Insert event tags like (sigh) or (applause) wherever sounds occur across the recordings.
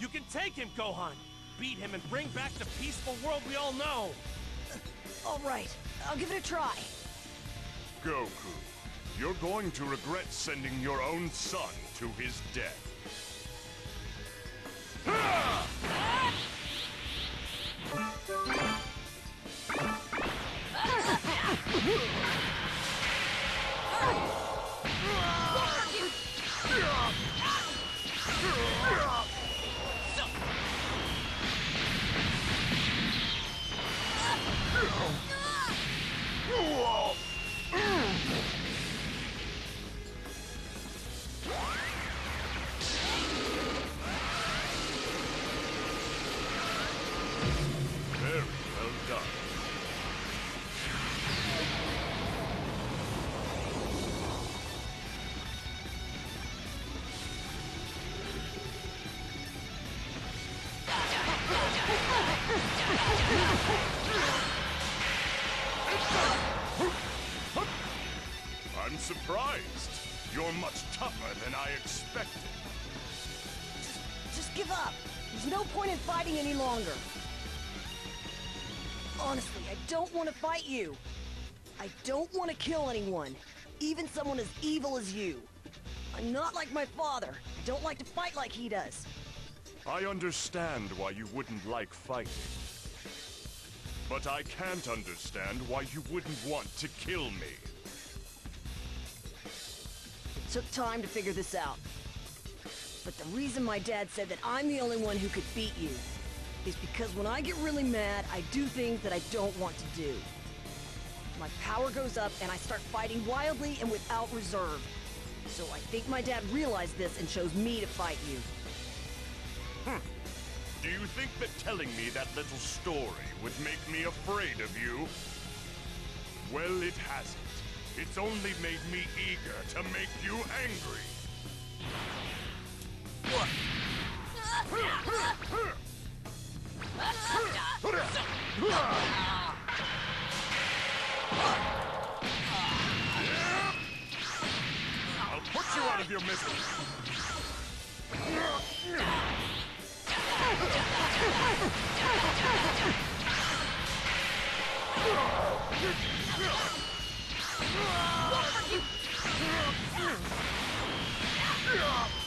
You can take him, Gohan! Beat him and bring back the peaceful world we all know! (laughs) All right, I'll give it a try. Goku, you're going to regret sending your own son to his death. Very (laughs) any longer. Honestly, I don't want to fight you. I don't want to kill anyone, even someone as evil as you. I'm not like my father. I don't like to fight like he does. I understand why you wouldn't like fighting. But I can't understand why you wouldn't want to kill me. It took time to figure this out. But the reason my dad said that I'm the only one who could beat you is because when I get really mad, I do things that I don't want to do. My power goes up and I start fighting wildly and without reserve. So I think my dad realized this and chose me to fight you. Hmm. Do you think that telling me that little story would make me afraid of you? Well, it hasn't. It's only made me eager to make you angry. I'll put you out of your misery. Here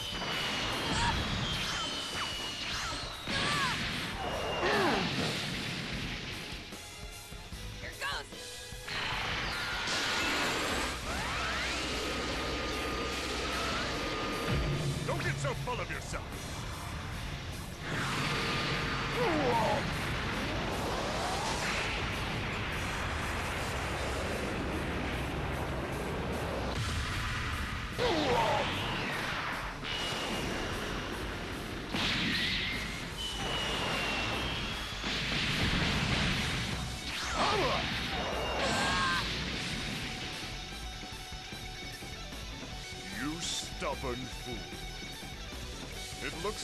so full of yourself.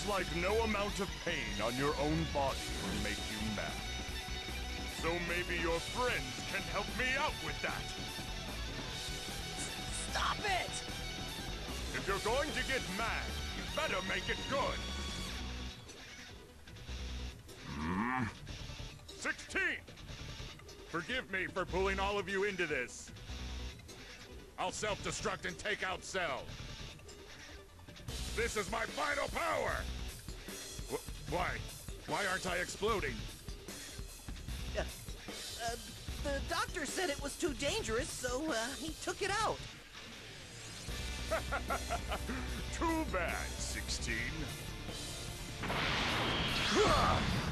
Like no amount of pain on your own body will make you mad. So maybe your friends can help me out with that. Stop it! If you're going to get mad, you better make it good. Hmm? 16! Forgive me for pulling all of you into this. I'll self-destruct and take out Cell. This is my final power! Wh- why? Why aren't I exploding? Uh, the doctor said it was too dangerous, so uh, he took it out. (laughs) Too bad, 16. (laughs)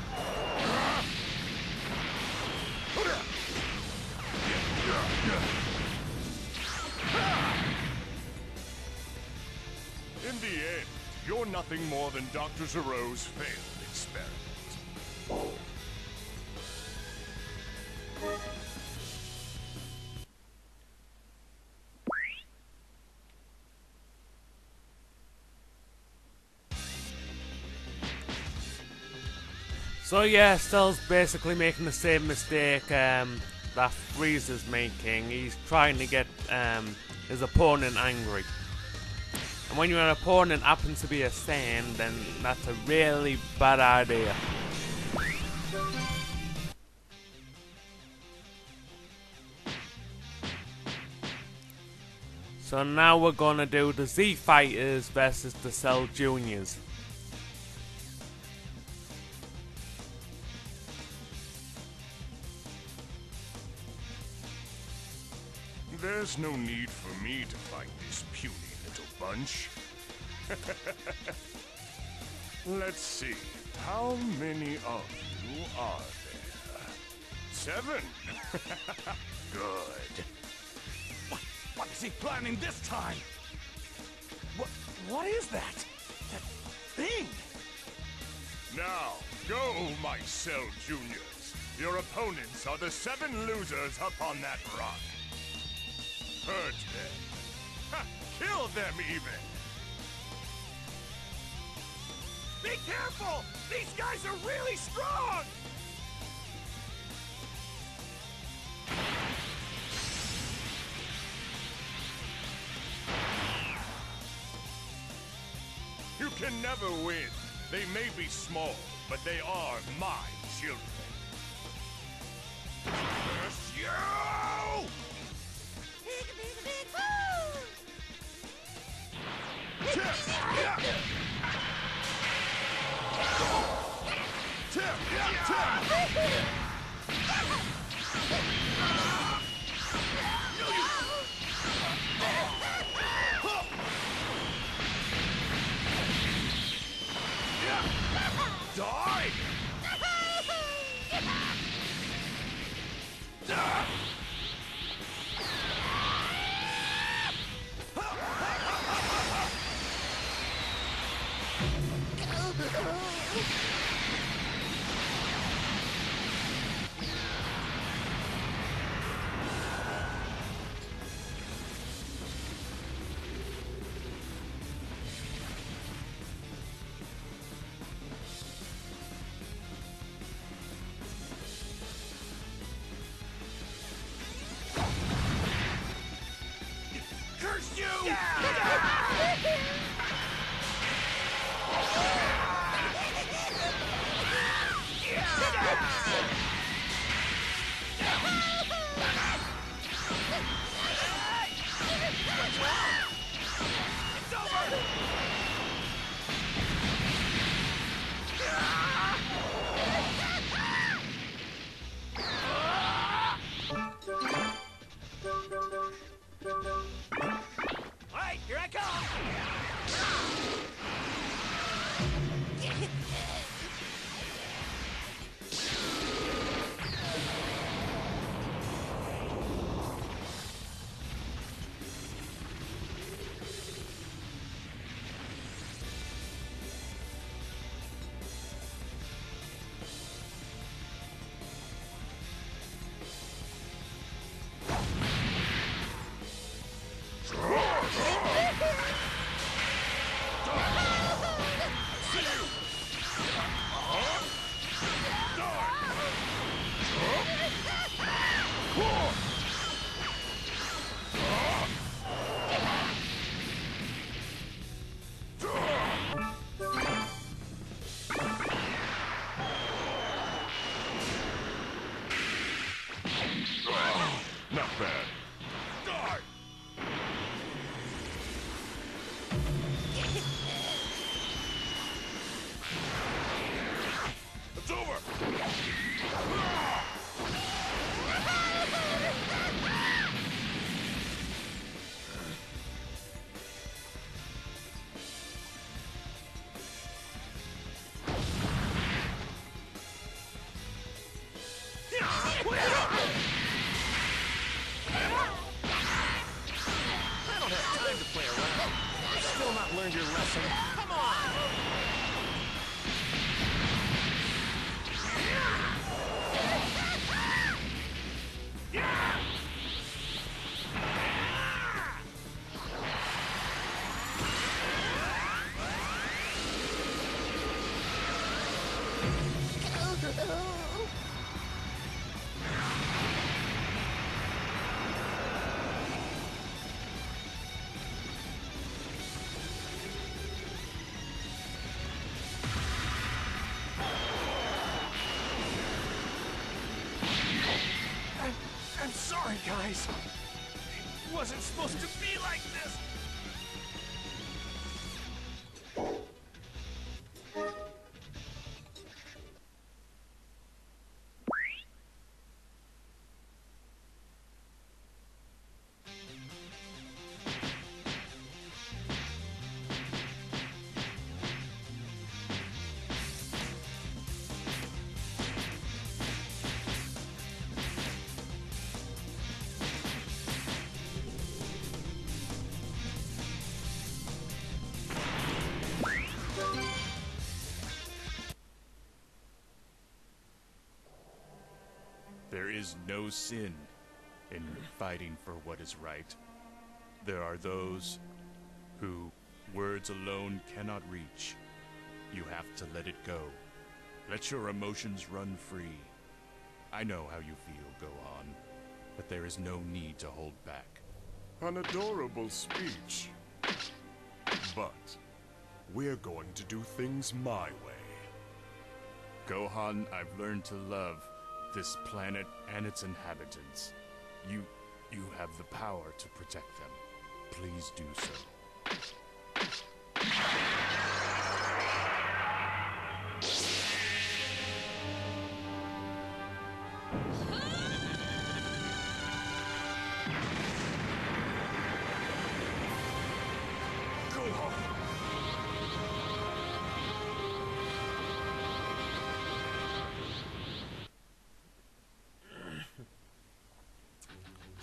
nothing more than Dr. Gero's failed experiment. So yeah, Cell's basically making the same mistake um, that Frieza's making. He's trying to get um, his opponent angry. And when your opponent happens to be a Saiyan, then that's a really bad idea. So now we're gonna do the Z Fighters versus the Cell Juniors. There's no need for me to fight this bunch. (laughs) Let's see. How many of you are there? Seven. (laughs) Good. What, what is he planning this time? What, what is that? That thing? Now, go, my Cell Juniors. Your opponents are the seven losers up on that rock. Hurt them. Kill them even. Be careful! These guys are really strong! You can never win. They may be small, but they are my children. Sorry, guys. It wasn't supposed to be like this. Is no sin in fighting for what is right. There are those who words alone cannot reach. You have to let it go. Let your emotions run free. I know how you feel, go on, but there is no need to hold back. An adorable speech. But we're going to do things my way. Gohan, I've learned to love this planet and its inhabitants. You you have the power to protect them. Please do so.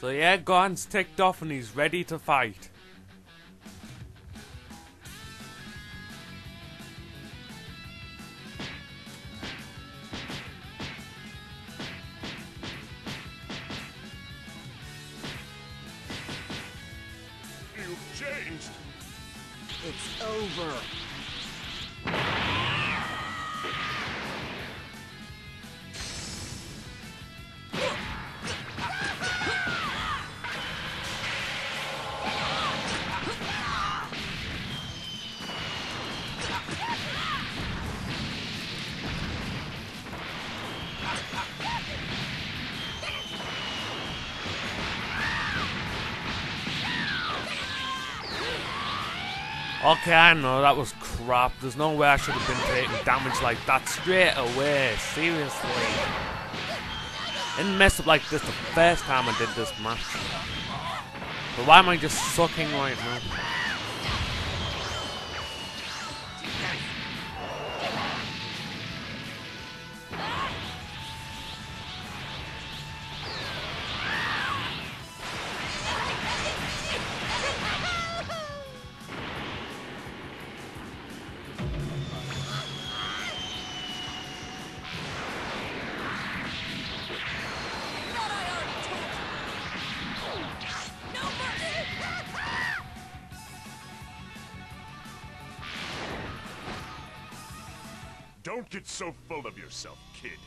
So yeah, Gohan's ticked off and he's ready to fight. You've changed. It's over. Okay, I know that was crap. There's no way I should have been taking damage like that straight away. Seriously. Didn't mess up like this the first time I did this match. But why am I just sucking right now? Don't get so full of yourself, kid.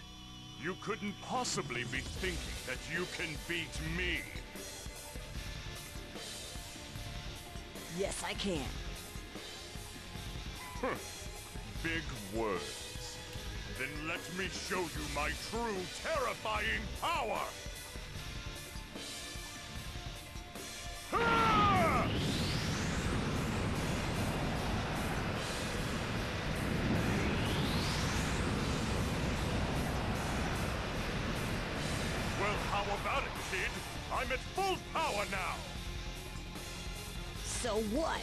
You couldn't possibly be thinking that you can beat me. Yes, I can. Big words. Then let me show you my true terrifying power! So what?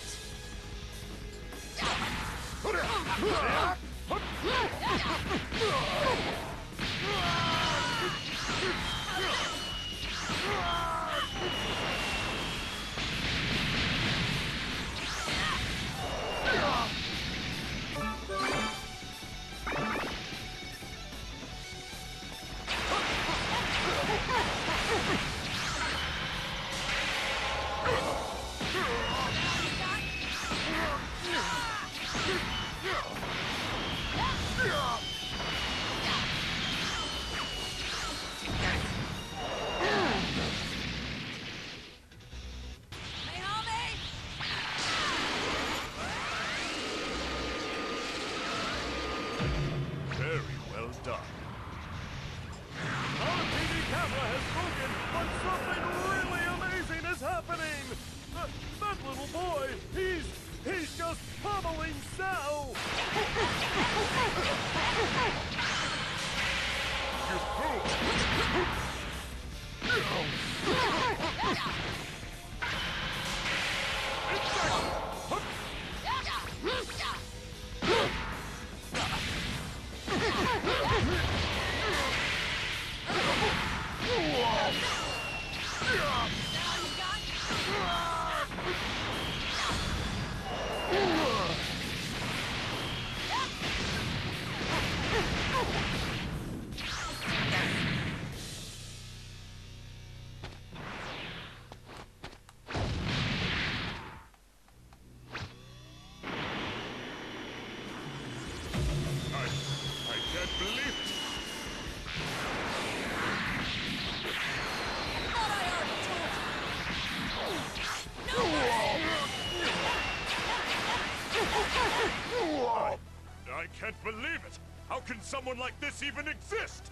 Can someone like this even exist?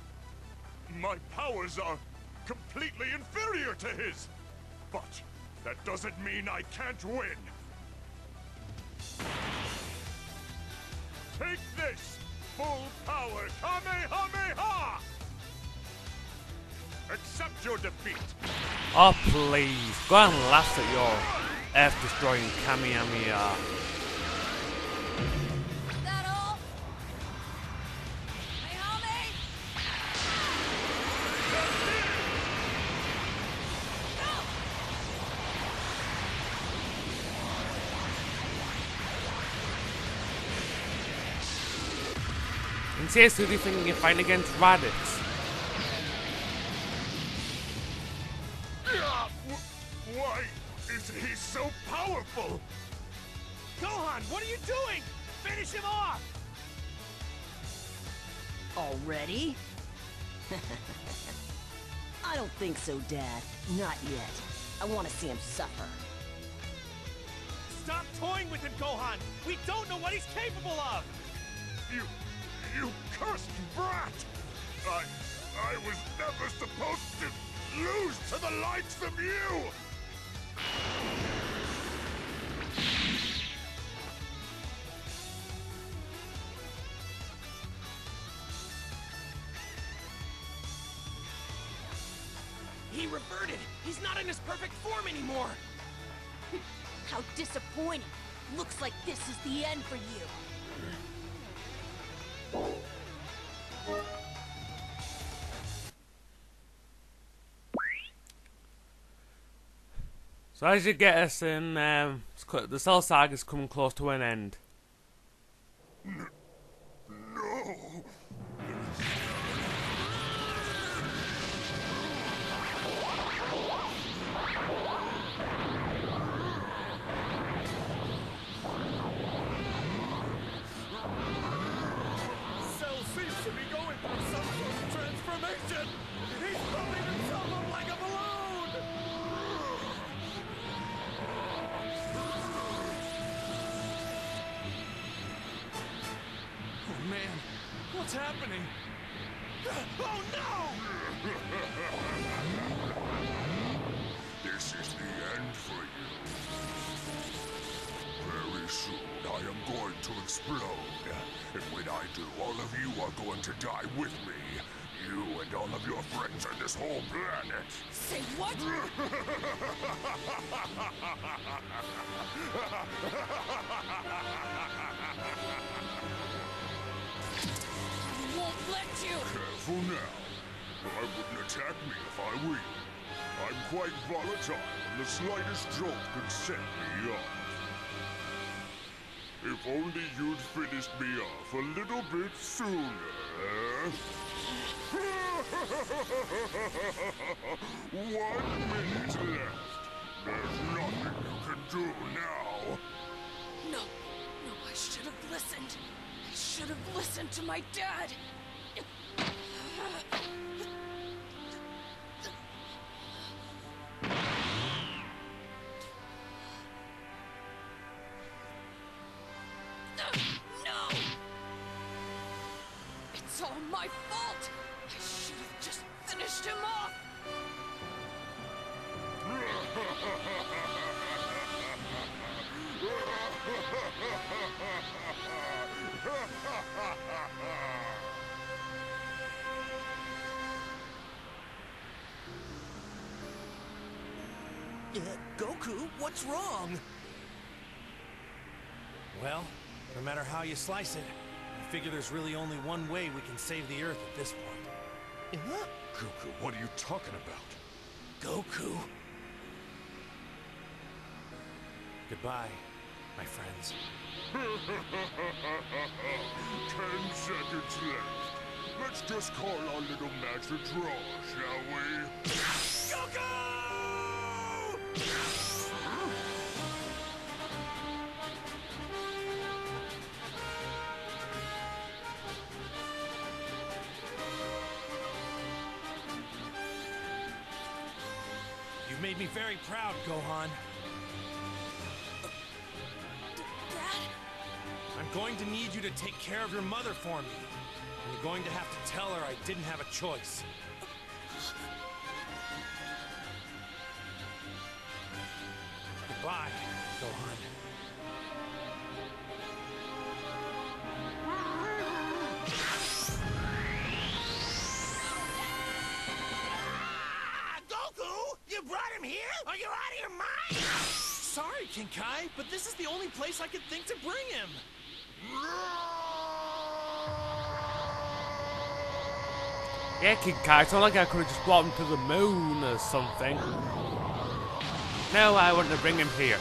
My powers are completely inferior to his! But that doesn't mean I can't win! Take this! Full power Kamehameha! Accept your defeat! Oh, please. Go and laugh at your Earth-destroying Kamehameha. And seriously, do you think you're fighting against Raditz? Why is he so powerful? Gohan, what are you doing? Finish him off! Already? (laughs) I don't think so, Dad. Not yet. I want to see him suffer. Stop toying with him, Gohan! We don't know what he's capable of! You, you cursed brat! I, I was never supposed to lose to the likes of you! He reverted! He's not in his perfect form anymore! (laughs) How disappointing. Looks like this is the end for you. So as you get us in, um, the Cell is coming close to an end. What's happening? Oh no! This is the end for you. Very soon, I am going to explode. And when I do, all of you are going to die with me. You and all of your friends and this whole planet. Say what? (laughs) you. Careful now. I wouldn't attack me if I were you. I'm quite volatile, and the slightest jolt could set me off. If only you'd finished me off a little bit sooner. (laughs) One minute left. There's nothing you can do now. No, no, I should have listened. I should have listened to my dad. Ugh. Goku, what's wrong? Well, no matter how you slice it, I figure there's really only one way we can save the Earth at this point. Huh? Goku, what are you talking about? Goku! Goodbye, my friends. (laughs) Ten seconds left. Let's just call our little match a draw, shall we? Goku! You've made me very proud, Gohan. Dad? I'm going to need you to take care of your mother for me. And you're going to have to tell her I didn't have a choice. Oh, Goodbye, Gohan. Ah, Goku! You brought him here? Are you out of your mind? Sorry, King Kai, but this is the only place I could think to bring him. Yeah, King Kai, it's not like I could have just brought him to the moon or something. No, I want to bring him here.